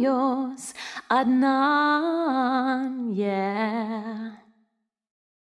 yours, Adnan, yeah.